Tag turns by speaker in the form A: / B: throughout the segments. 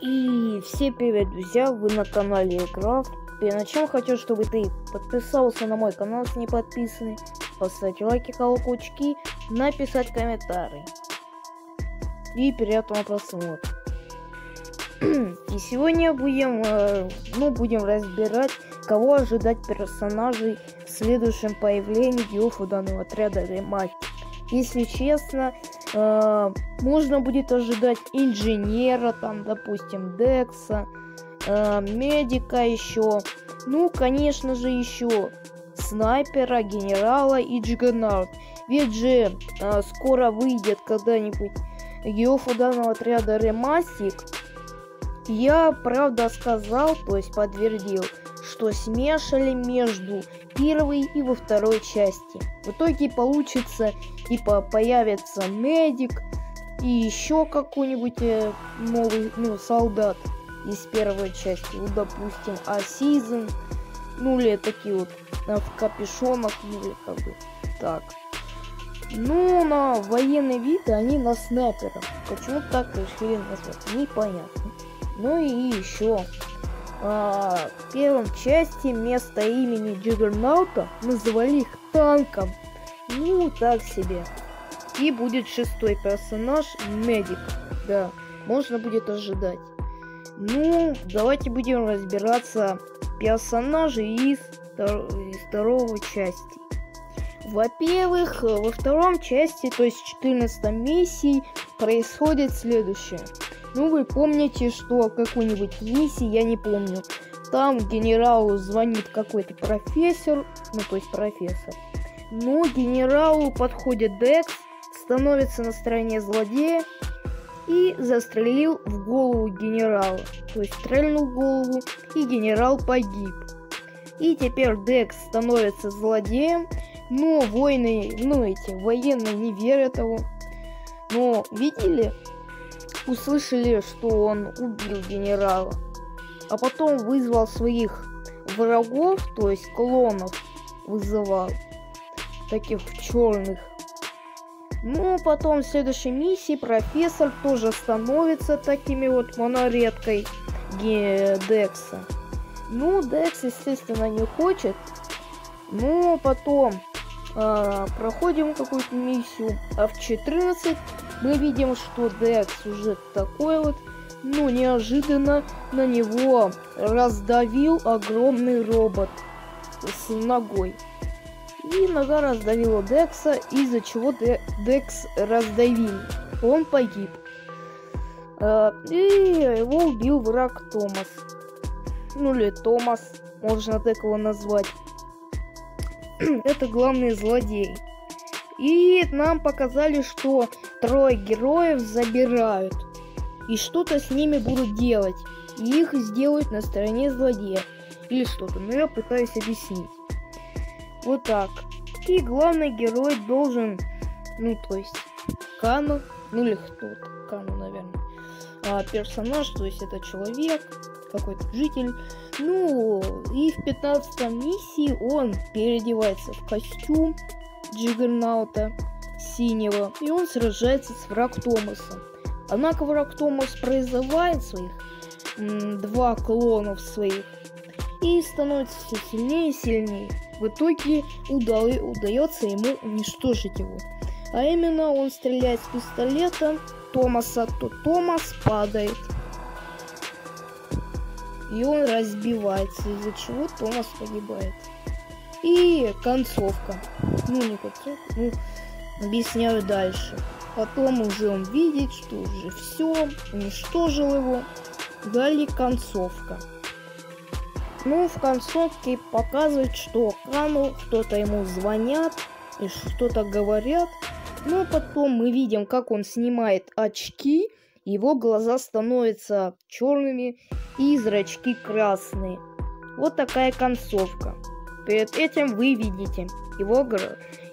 A: И все привет, друзья, вы на канале Крафт. Перед хочу, чтобы ты подписался на мой канал, если не подписанный, поставить лайки, колокольчики, написать комментарий. И приятного просмотра. И сегодня будем, э, ну, будем разбирать, кого ожидать персонажей в следующем появлении героев у данного отряда ремастер. Если честно, э, можно будет ожидать инженера, там, допустим, Декса, э, медика еще. Ну, конечно же, еще снайпера, генерала и джиггернаут. Ведь же э, скоро выйдет когда-нибудь героев у данного отряда ремастик. Я, правда, сказал, то есть подтвердил, что смешали между первой и во второй части. В итоге получится, типа, появится медик и еще какой-нибудь э, новый, ну, солдат из первой части. Ну, допустим, Асизен, ну, или такие вот э, в капюшонах, ну, или как бы так. Ну, на военный вид они на снайперах. Почему так решили назвать? Непонятно. Ну и еще а, в первом части вместо имени Джиггернаута называли их танком. Ну, так себе. И будет шестой персонаж, Медик. Да, можно будет ожидать. Ну, давайте будем разбираться персонажей из, из второго части. Во-первых, во втором части, то есть 14 миссии, происходит следующее. Ну, вы помните, что какой-нибудь миссии, я не помню, там генералу звонит какой-то профессор, ну, то есть профессор. Ну, генералу подходит Декс, становится на стороне злодея и застрелил в голову генерала. То есть стрельнул в голову, и генерал погиб. И теперь Декс становится злодеем, но воины, ну эти военные не верят его. Но видели, услышали, что он убил генерала, а потом вызвал своих врагов, то есть клонов вызывал, таких черных. Ну, потом в следующей миссии профессор тоже становится такими вот моноредкой Декса. Ну, Декс, естественно, не хочет. Ну, потом э, проходим какую-то миссию. А в 14 мы видим, что Декс уже такой вот, ну, неожиданно на него раздавил огромный робот с ногой. И нога раздавила Декса, из-за чего Декс раздавил. Он погиб. А, и его убил враг Томас. Ну или Томас, можно так его назвать. Это главный злодей. И нам показали, что трое героев забирают. И что-то с ними будут делать. И их сделают на стороне злодея. Или что-то. Но я пытаюсь объяснить. Вот так. И главный герой должен, ну то есть, Кану, ну или кто-то, Кану, наверное. А персонаж, то есть это человек, какой-то житель. Ну, и в 15 миссии он переодевается в костюм, Джиггернаута синего, и он сражается с враг Томасом. Однако враг Томас призывает своих два клонов своих и становится все сильнее и сильнее. В итоге уда удается ему уничтожить его. А именно он стреляет с пистолета Томаса, то Томас падает. И он разбивается, из-за чего Томас погибает. И концовка. Ну, не концовка, ну, объясняю дальше. Потом уже он видит, что уже все, уничтожил его. Далее концовка. Ну, в концовке показывает, что Кану кто-то ему звонят и что-то говорят. Но потом мы видим, как он снимает очки, его глаза становятся черными и зрачки красные. Вот такая концовка. Перед этим вы видите его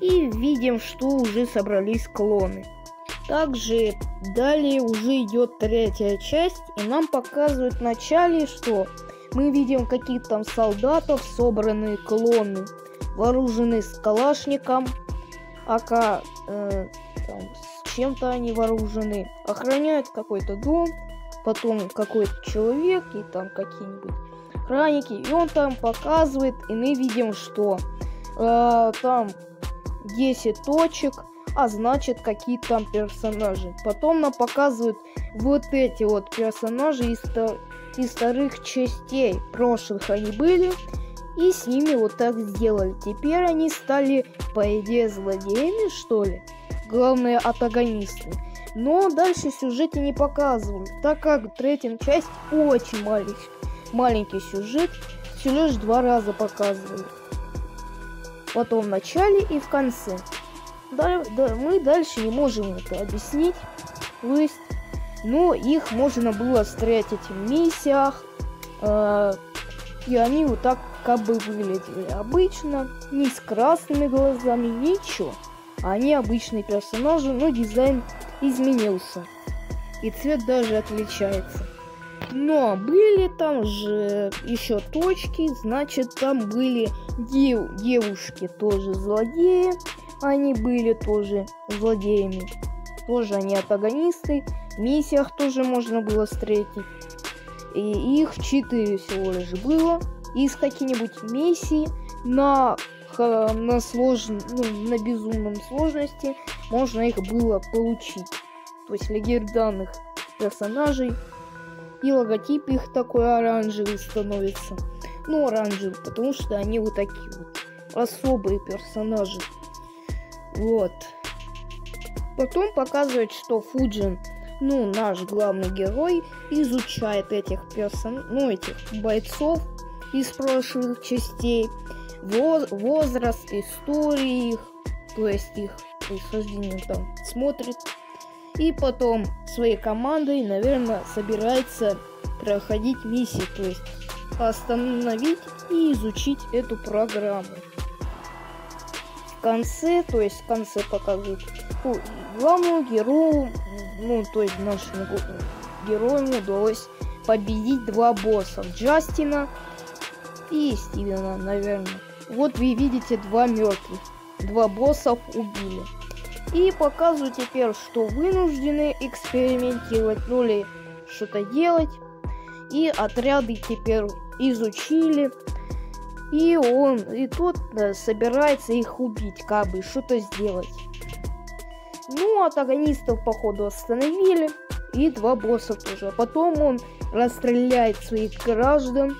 A: и видим, что уже собрались клоны. Также далее уже идет третья часть, и нам показывают в начале, что мы видим каких-то там солдатов, собранные клоны, вооружены с калашником, АК, э, там, с чем-то они вооружены, охраняют какой-то дом, потом какой-то человек и там какие-нибудь охранники, и он там показывает, и мы видим, что э, там 10 точек, а значит какие там персонажи. Потом нам показывают вот эти вот персонажи из, из вторых частей. Прошлых они были, и с ними вот так сделали. Теперь они стали, по идее, злодеями, что ли? Главные антагонисты. Но дальше сюжете не показывали, так как третья часть очень маленький, маленький сюжет, всего лишь два раза показывали. Потом в начале и в конце. Да, да, мы дальше не можем это объяснить. То есть, ну, их можно было встретить в миссиях. Э, и они вот так как бы выглядели обычно. Не с красными глазами, ничего. Они обычные персонажи, но дизайн изменился. И цвет даже отличается. Но были там же еще точки, значит там были дев девушки тоже злодеи. Они были тоже злодеями. Тоже они антагонисты. В миссиях тоже можно было встретить. И их четыре всего лишь было. Из каких-нибудь миссий на на сложном, ну, на безумном сложности можно их было получить. То есть легендарных персонажей. И логотип их такой оранжевый становится. Ну, оранжевый, потому что они вот такие вот особые персонажи. Вот. Потом показывает, что Фуджин, ну, наш главный герой, изучает этих персон... ну, этих бойцов из прошлых частей, воз... возраст, истории их, то есть их происхождение там смотрит. И потом своей командой, наверное, собирается проходить миссии, то есть остановить и изучить эту программу в конце, то есть в конце показывают ну, главному герою, ну, то есть нашему герою удалось победить два босса. Джастина и Стивена, наверное. Вот вы видите два мертвых. Два боссов убили. И показывают теперь, что вынуждены экспериментировать, ну или что-то делать. И отряды теперь изучили и он, и тот да, собирается их убить, как бы, что-то сделать. Ну, антагонистов, походу, остановили. И два босса тоже. А потом он расстреляет своих граждан.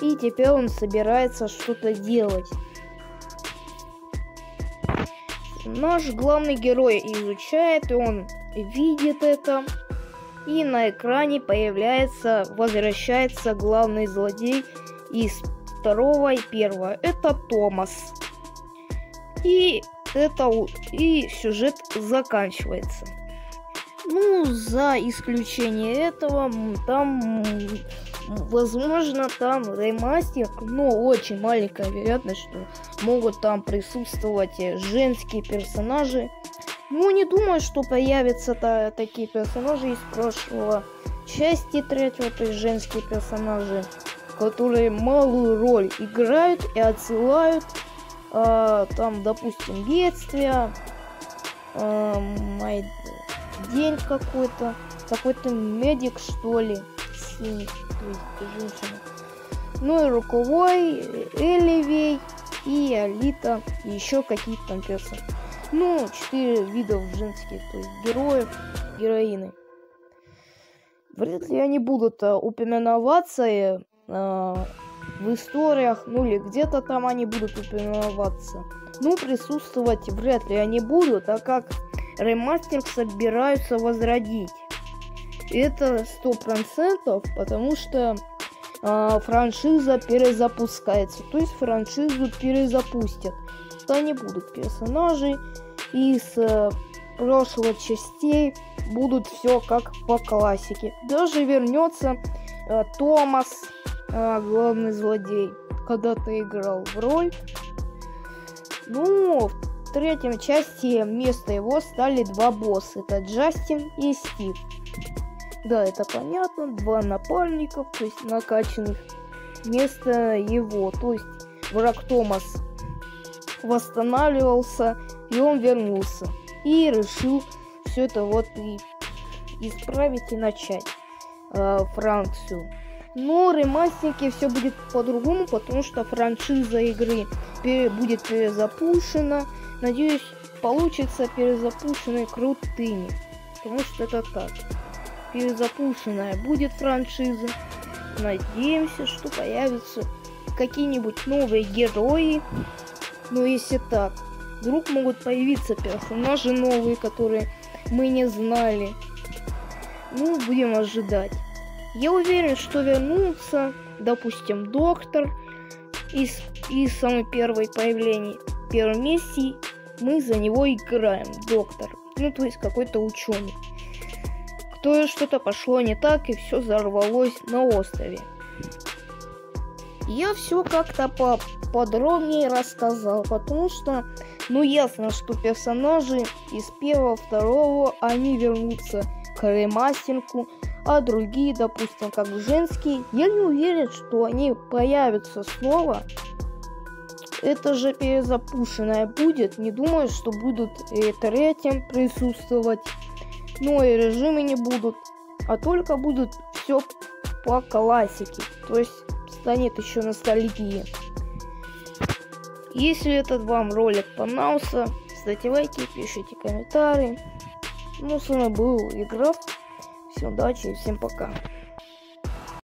A: И теперь он собирается что-то делать. Наш главный герой изучает, и он видит это. И на экране появляется, возвращается главный злодей из второго и первого. Это Томас. И это и сюжет заканчивается. Ну, за исключение этого, там, возможно, там ремастер, но очень маленькая вероятность, что могут там присутствовать женские персонажи. Ну, не думаю, что появятся -то такие персонажи из прошлого части третьего, то есть женские персонажи которые малую роль играют и отсылают э, там, допустим, бедствия, э, день какой-то, какой-то медик, что ли, то есть женщина. Ну и Руковой, Элевей и Алита, и еще какие-то там персонажи. Ну, четыре видов женских, то есть героев, героины. Вряд ли они будут а, упоминоваться э, в историях, ну или где-то там они будут упоминаться. Ну, присутствовать вряд ли они будут, так как ремастер собираются возродить. Это сто процентов, потому что э, франшиза перезапускается. То есть франшизу перезапустят. То они будут персонажи из э, прошлых частей будут все как по классике. Даже вернется э, Томас, а, главный злодей, когда-то играл в роль. Ну, в третьем части вместо его стали два босса. Это Джастин и Стив. Да, это понятно. Два напарников, то есть накачанных. Вместо его, то есть враг Томас восстанавливался, и он вернулся. И решил все это вот и исправить и начать. э, Францию. Но ремастеринге все будет по-другому, потому что франшиза игры пере будет перезапущена. Надеюсь, получится перезапущенной крутыми. Потому что это так. Перезапущенная будет франшиза. Надеемся, что появятся какие-нибудь новые герои. Но если так, вдруг могут появиться персонажи новые, которые мы не знали. Ну, будем ожидать. Я уверен, что вернутся, допустим, доктор из, из самой первой появления первой миссии. Мы за него играем, доктор. Ну, то есть какой-то ученый. Кто что-то пошло не так, и все взорвалось на острове. Я все как-то по подробнее рассказал, потому что, ну, ясно, что персонажи из первого, второго, они вернутся к ремастерку, а другие, допустим, как женские, я не уверен, что они появятся снова. Это же перезапущенное будет, не думаю, что будут и третьим присутствовать, но и режимы не будут, а только будут все по классике, то есть станет еще ностальгия. Если этот вам ролик понравился, ставьте лайки, пишите комментарии. Ну, с вами был Играф. Всем удачи и всем пока.